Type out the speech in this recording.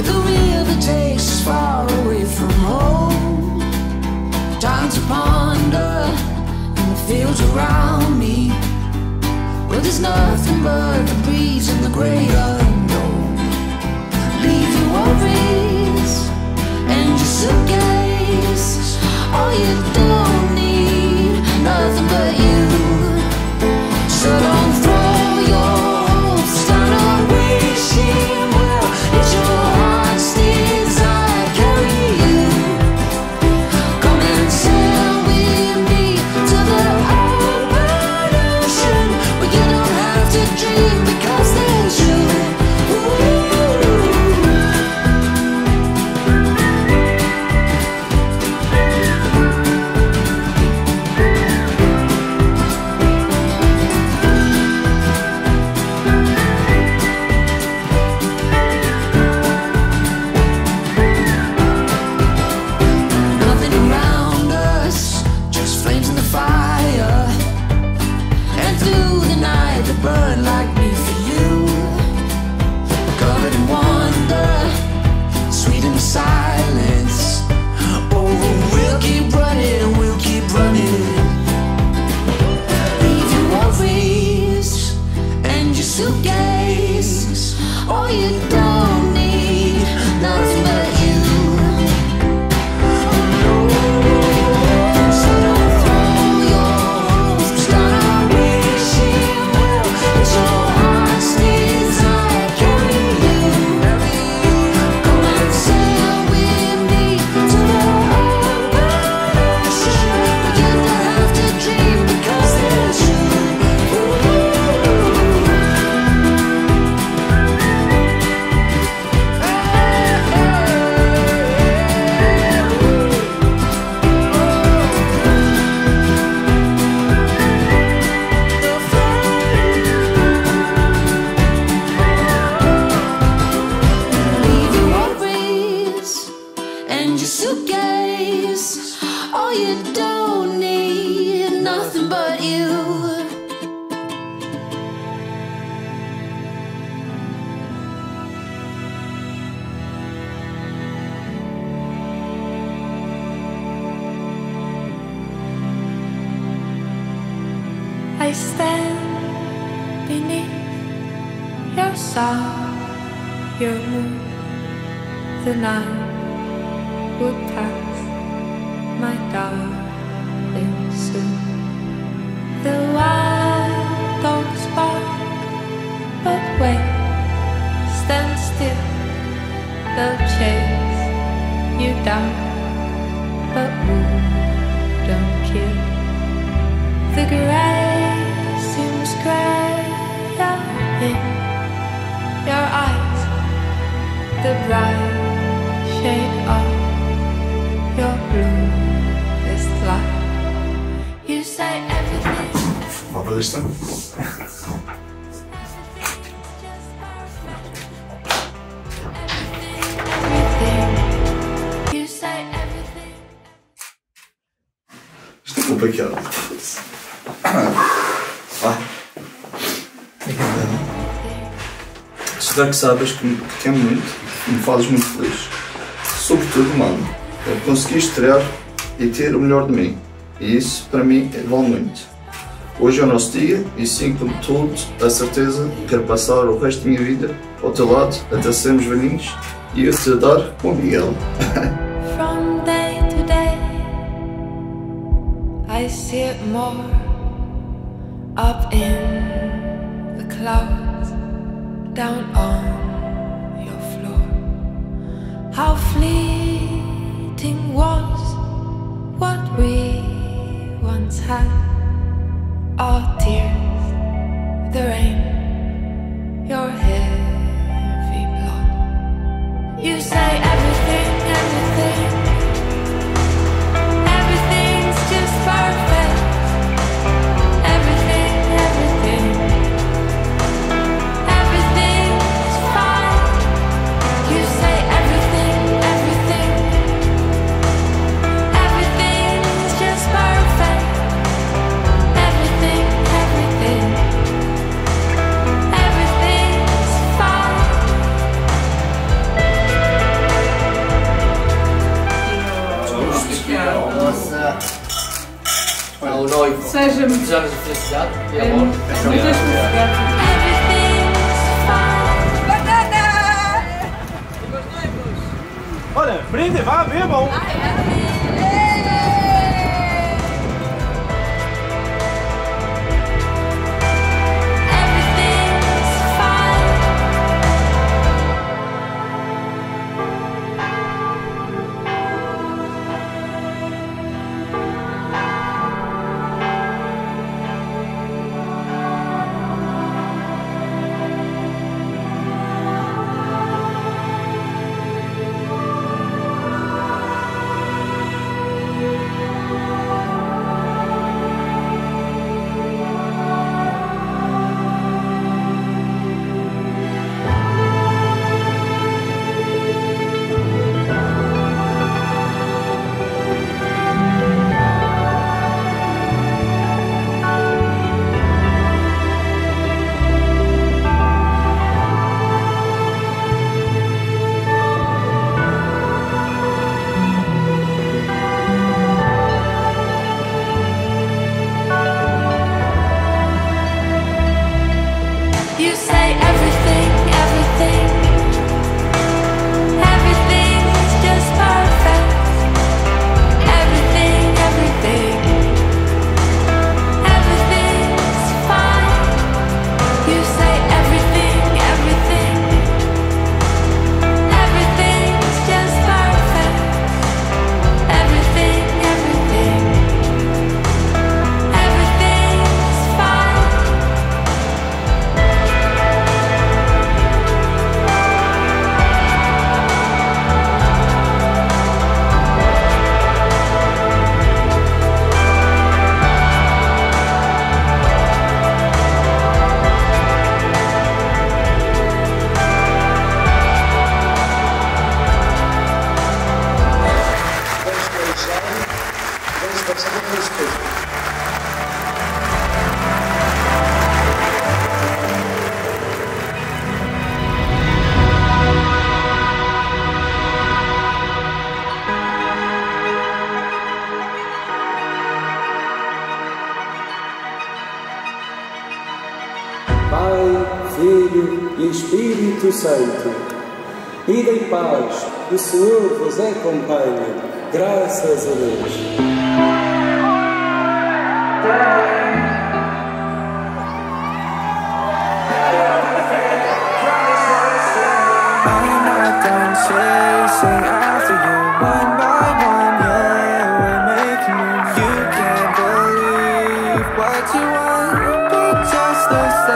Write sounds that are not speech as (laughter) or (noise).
Where the river takes us far away from home. Time to ponder in the fields around me. Where there's nothing but the breeze and the grey unknown. Leave your worries and your suitcase All you do All you don't need, nothing but you. I stand beneath your song, your moon. The night would pass, They'll chase you down, but wouldn't kill. The gray seems grayer in your eyes, the bright shade of your bluest light. You say everything Ma będziesz Com. Ah. Será que sabes que me amo muito? Que me fazes muito feliz? Sobretudo, mano, eu consegui estrear e ter o melhor de mim. E isso, para mim, vale muito. Hoje é o nosso dia e sim, com tudo, a certeza que quero passar o resto da minha vida ao teu lado até sermos velhinhos e eu te dar o Miguel. (laughs) see it more up in the clouds, down on your floor. How fleeting was what we once had. Our seja muito. Desejamos felicidade e amor. Muitas felicidades. Everything's fine. Olha, brinde, vá, bebam! Everything's Filho e Espírito Santo. Ida em paz, o Senhor vos acompanhe. Graças a Deus. You can't believe what you want, but just the signs